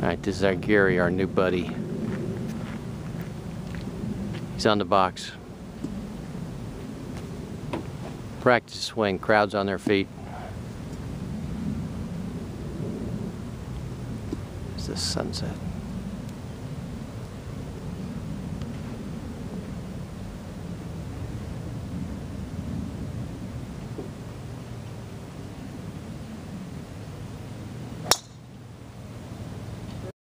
Alright, this is our Gary, our new buddy. He's on the box. Practice swing, crowds on their feet. It's the sunset.